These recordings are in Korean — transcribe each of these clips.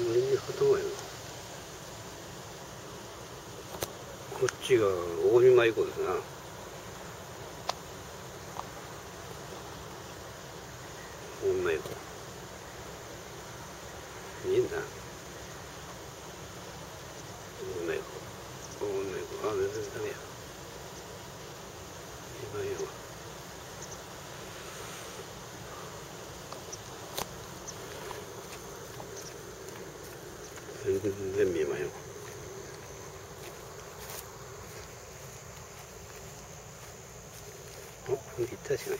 俺に鳩こっちが大島以降ですな女以降見えんな全然見えまへんわおぴったしない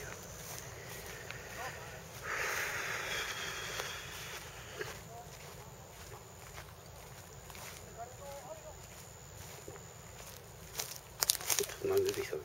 ちょか何出てきたの